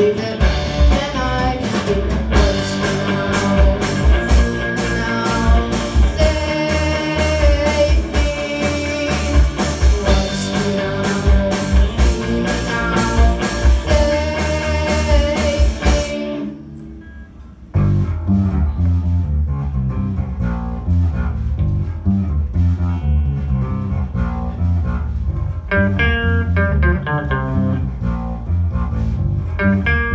I What's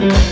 Thank